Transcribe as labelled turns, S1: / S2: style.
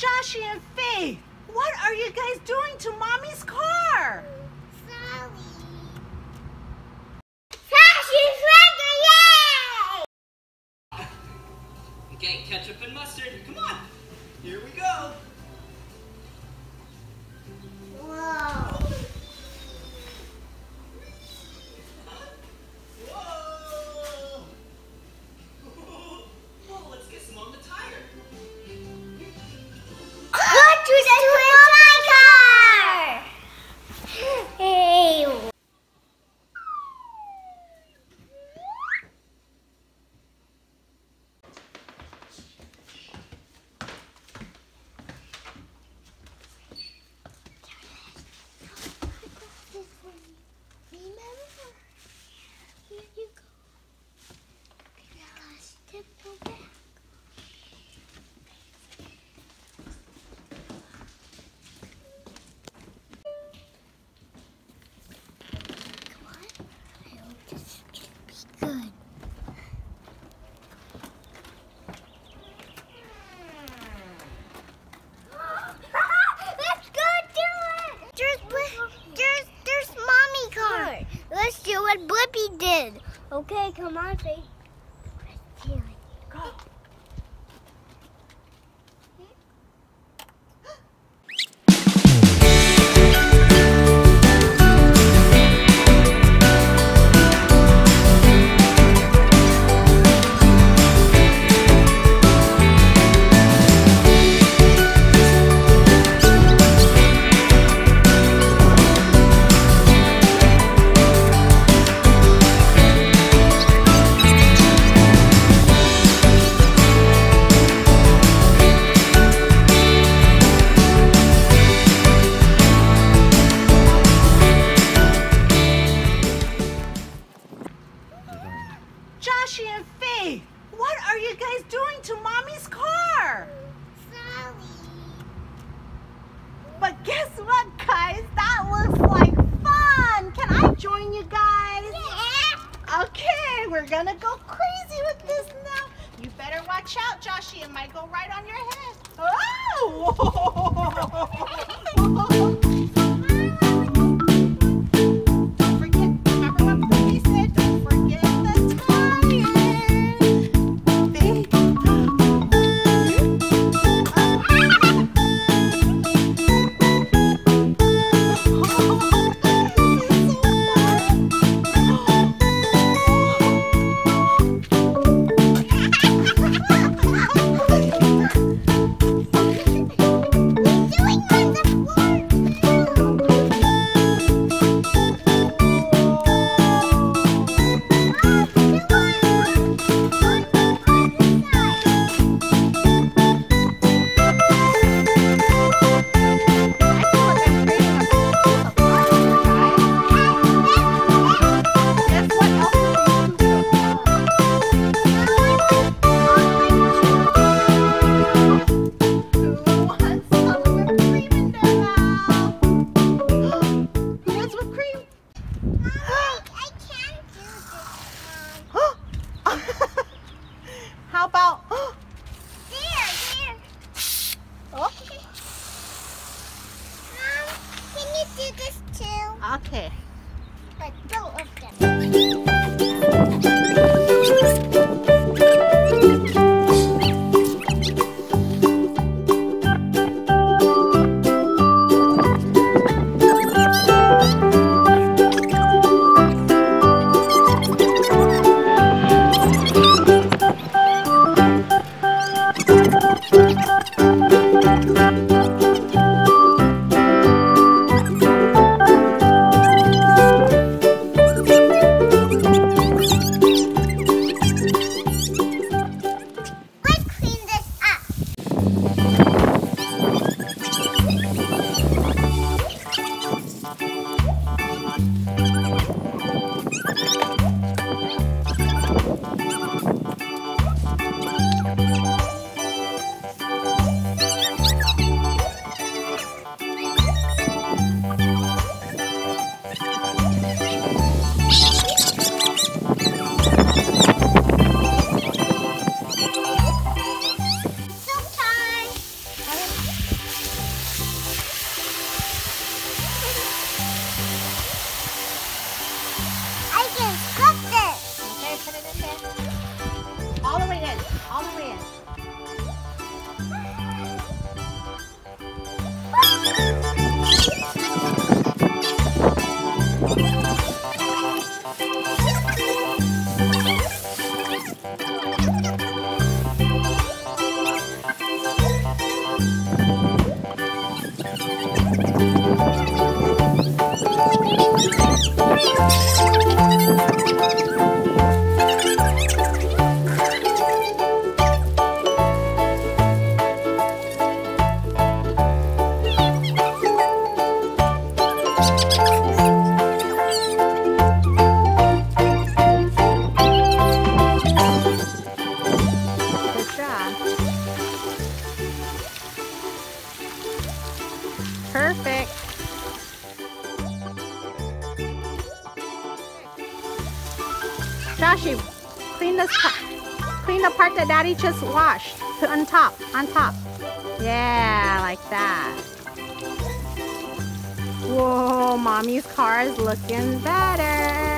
S1: Joshy and Faith, what are you guys doing to Mommy's car?
S2: Sally. Sassy's ready!
S3: Okay, ketchup and mustard. Come on. Here we go.
S2: Whoa.
S3: Whoa! Let's
S2: do what Blippi did. Okay, come on, Faith.
S1: We're gonna go crazy with this now. You better watch out, Joshy. It might go right on your head. Oh!
S2: 哈包。
S1: Perfect. Joshy, clean this. Clean the part that Daddy just washed. Put on top, on top. Yeah, like that. Whoa, Mommy's car is looking better.